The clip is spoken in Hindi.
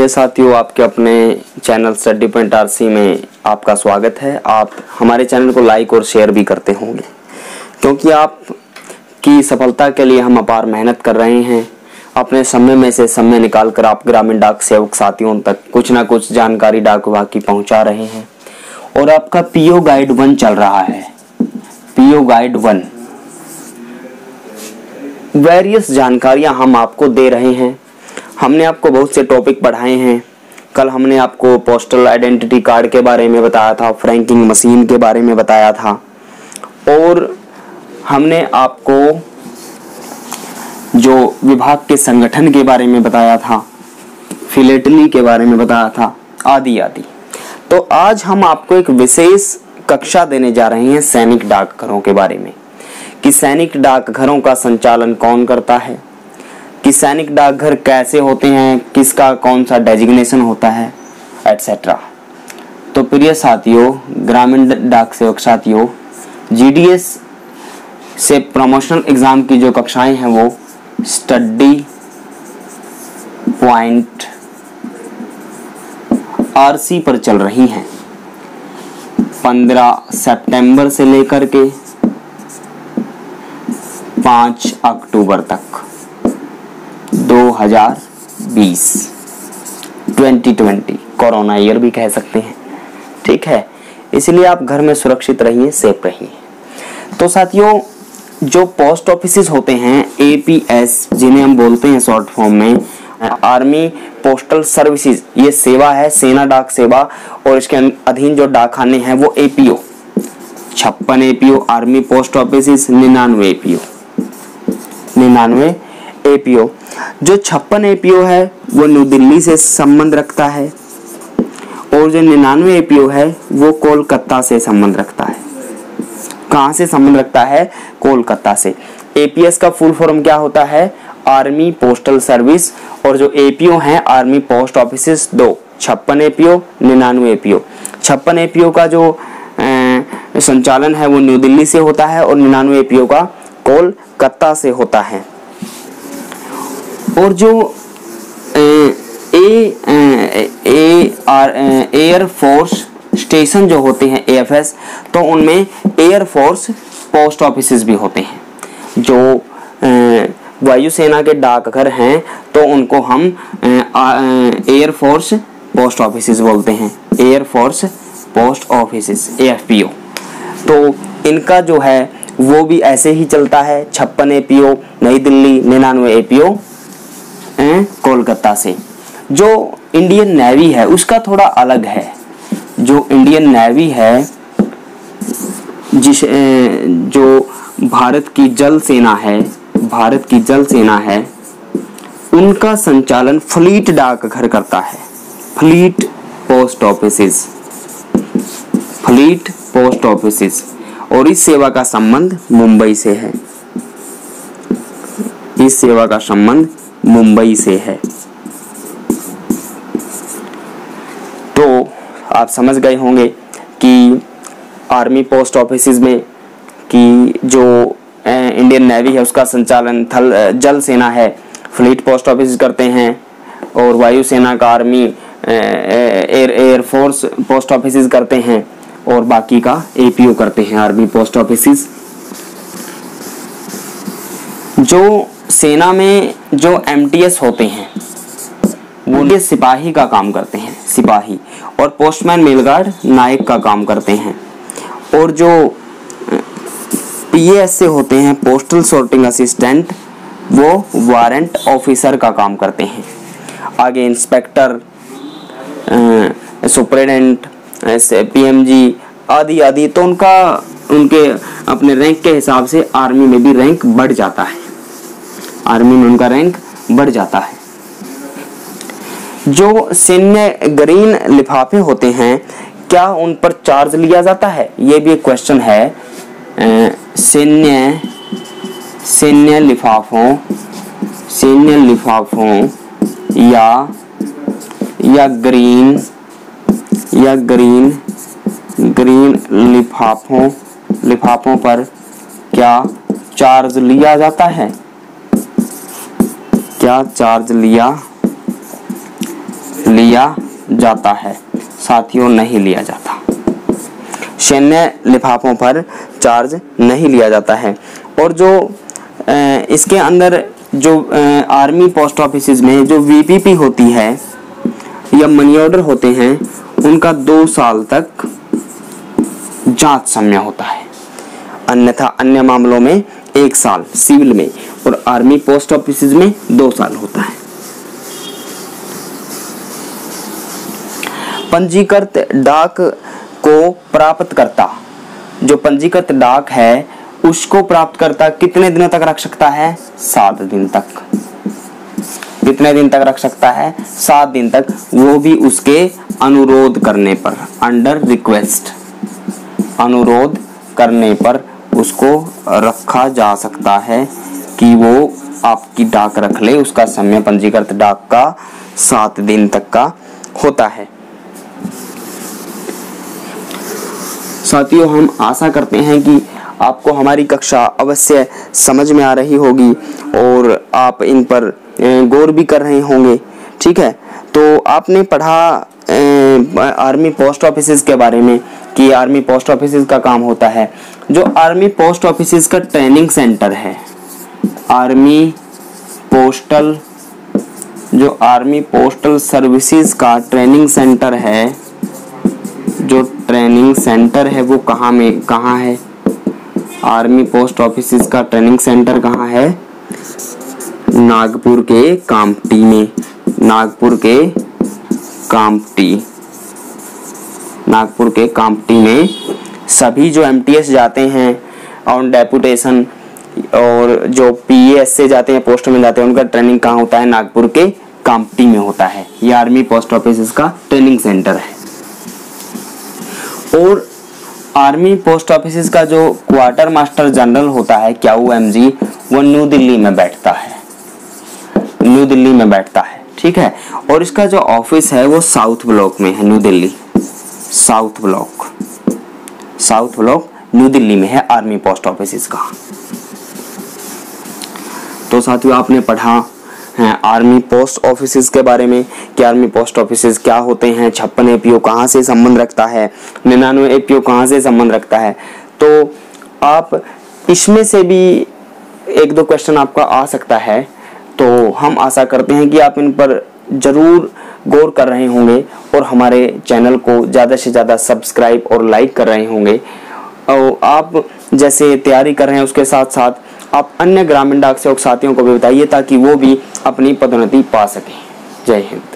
प्रिय साथियों, आपके अपने चैनल स्टडी पॉइंट आरसी में आपका स्वागत है। आप हमारे चैनल को लाइक और शेयर भी करते होंगे, क्योंकि आप की सफलता के लिए हम अपार मेहनत कर रहे हैं। अपने समय में से समय निकाल कर आप ग्रामीण डाक सेवक साथियों तक कुछ ना कुछ जानकारी डाक विभाग की पहुँचा रहे हैं। और आपका पीओ गाइड वन चल रहा है। PO guide one. वेरियस जानकारियाँ हम आपको दे रहे हैं। हमने आपको बहुत से टॉपिक पढ़ाए हैं। कल हमने आपको पोस्टल आइडेंटिटी कार्ड के बारे में बताया था फ्रैंकिंग मशीन के बारे में बताया था। और हमने आपको जो विभाग के संगठन के बारे में बताया था फिलेटली के बारे में बताया था, आदि आदि। तो आज हम आपको एक विशेष कक्षा देने जा रहे हैं सैनिक डाकघरों के बारे में। कि सैनिक डाकघरों का संचालन कौन करता है? कि सैनिक डाकघर कैसे होते हैं, किसका कौन सा डेजिग्नेशन होता है एटसेट्रा तो प्रिय साथियों, ग्रामीण डाक सेवक साथियों जीडीएस से प्रमोशनल एग्ज़ाम की जो कक्षाएँ हैं वो स्टडी पॉइंट आरसी पर चल रही हैं। 15 सितंबर से लेकर के 5 अक्टूबर तक। 2020 2020 कोरोना ईयर भी कह सकते हैं। ठीक है? इसलिए आप घर में सुरक्षित रहिए सेफ़ रहिए। तो साथियों, जो पोस्ट ऑफ़िस होते हैं एपीएस जिन्हें हम बोलते हैं शॉर्ट फॉर्म में आर्मी पोस्टल सर्विसेज़ ये सेवा है, सेना डाक सेवा, और इसके अधीन जो डाकखाने हैं, वो एपीओ छप्पन एपीओ आर्मी पोस्ट ऑफ़िस निन्यानवे एपीओ निन्यानवे एपीओ जो छप्पन एपीओ है, वो न्यू दिल्ली से संबंध रखता है। और जो निन्यानवे एपीओ है, वो कोलकाता से संबंध रखता है। कहाँ से संबंध रखता है? कोलकाता से। एपीएस का फुल फॉर्म क्या होता है? Army postal service. और जो एपीओ है, आर्मी पोस्ट ऑफ़िस दो। छप्पन एपीओ निन्यानवे एपीओ छप्पन एपीओ का जो संचालन है, वो न्यू दिल्ली से होता है। और निन्यानवे एपीओ का कोलकाता से होता है। और जो, A A R air force station जो होते हैं एएफएस तो उनमें एयर फोर्स पोस्ट ऑफ़िस भी होते हैं। जो वायुसेना के डाकघर हैं तो उनको हम एयर फोर्स पोस्ट ऑफ़िस बोलते हैं। Air force post office AFPO तो इनका जो है, वो भी ऐसे ही चलता है। छप्पन एपीओ नई दिल्ली, निन्यानवे एपीओ कोलकाता से। जो इंडियन नेवी है, उसका थोड़ा अलग है। जो इंडियन नेवी है, जिस जो भारत की जल सेना है, भारत की जल सेना है, उनका संचालन फ्लीट डाकघर करता है। Fleet post office fleet post office और इस सेवा का संबंध मुंबई से है। इस सेवा का संबंध मुंबई से है। तो आप समझ गए होंगे कि आर्मी पोस्ट ऑफ़िस में कि जो इंडियन नेवी है, उसका संचालन थल जल सेना है, फ्लीट पोस्ट ऑफ़िस करते हैं और वायुसेना का army air air force post office करते हैं और बाकी का एपीओ करते हैं आर्मी पोस्ट ऑफ़िस जो सेना में जो एमटीएस होते हैं, वो सिपाही का काम करते हैं, सिपाही और पोस्टमैन मेलगार्ड नायक का काम करते हैं। और जो पीएस से होते हैं पोस्टल सॉर्टिंग असिस्टेंट वो वारंट ऑफिसर का काम करते हैं। आगे इंस्पेक्टर सुप्रिटेंडेंट पीएमजी आदि आदि तो उनका, उनके अपने रैंक के हिसाब से आर्मी में भी रैंक बढ़ जाता है। आर्मी में उनका रैंक बढ़ जाता है। जो सैन्य ग्रीन लिफाफे होते हैं, क्या उन पर चार्ज लिया जाता है? ये भी एक क्वेश्चन है। सैन्य सैन्य लिफाफों सैन्य लिफाफों या या ग्रीन या ग्रीन ग्रीन लिफाफों लिफाफों पर क्या चार्ज लिया जाता है? क्या चार्ज लिया लिया जाता है। साथियों, नहीं लिया जाता। सैन्य लिफाफों पर चार्ज नहीं लिया जाता है। और जो इसके अंदर जो आर्मी पोस्ट ऑफ़िस में जो वीपीपी होती है या मनी ऑर्डर होते हैं, उनका दो साल तक जाँच समय होता है। अन्यथा अन्य मामलों में एक साल सिविल में और आर्मी पोस्ट ऑफ़िस में दो साल होता है। पंजीकृत डाक को प्राप्त करता जो पंजीकृत डाक है, उसको प्राप्त करता कितने दिनों तक रख सकता है? सात दिन तक। कितने दिन तक रख सकता है? सात दिन तक। वो भी उसके अनुरोध करने पर अंडर रिक्वेस्ट अनुरोध करने पर उसको रखा जा सकता है कि वो आपकी डाक रख ले, उसका समय पंजीकृत डाक का सात दिन तक का होता है। साथियों, हम आशा करते हैं कि आपको हमारी कक्षा अवश्य समझ में आ रही होगी और आप इन पर गौर भी कर रहे होंगे, ठीक है? तो आपने पढ़ा आर्मी पोस्ट ऑफ़िस के बारे में कि आर्मी पोस्ट ऑफ़िस का काम होता है। जो आर्मी पोस्ट ऑफ़िस का ट्रेनिंग सेंटर है। आर्मी पोस्टल जो आर्मी पोस्टल सर्विसेज़ का ट्रेनिंग सेंटर है, जो ट्रेनिंग सेंटर है वो कहाँ में, कहाँ है? आर्मी पोस्ट ऑफ़िस का ट्रेनिंग सेंटर कहाँ है? नागपुर के कामटी में। नागपुर के कामटी, नागपुर के कामटी में सभी जो एमटीएस जाते हैं ऑन डेपुटेशन और जो पी से जाते हैं पोस्ट में जाते हैं, उनका ट्रेनिंग कहाँ होता है? नागपुर के कामटी में होता है। ये आर्मी पोस्ट ऑफ़िस का ट्रेनिंग सेंटर है। और आर्मी पोस्ट ऑफ़िस का जो क्वार्टर मास्टर जनरल होता है, क्या वो एम जी वो न्यू दिल्ली में बैठता है। न्यू दिल्ली में बैठता है। ठीक है? और इसका जो ऑफ़िस है वो साउथ ब्लॉक में है new Delhi south block south block new Delhi में है आर्मी पोस्ट ऑफ़िस का तो साथियों, आपने पढ़ा हैं आर्मी पोस्ट ऑफ़िस के बारे में, कि आर्मी पोस्ट ऑफ़िस क्या होते हैं, छप्पन एपीओ कहाँ से संबंध रखता है, निन्यानवे एपीओ कहाँ से संबंध रखता है। तो आप इसमें से भी एक दो क्वेश्चन आपका आ सकता है। तो हम आशा करते हैं कि आप इन पर ज़रूर गौर कर रहे होंगे और हमारे चैनल को ज़्यादा से ज़्यादा सब्सक्राइब और लाइक कर रहे होंगे। और आप जैसे तैयारी कर रहे हैं उसके साथ साथ आप अन्य ग्रामीण डाक सेवक साथियों को भी बताइए ताकि वो भी अपनी पदोन्नति पा सकें। जय हिंद।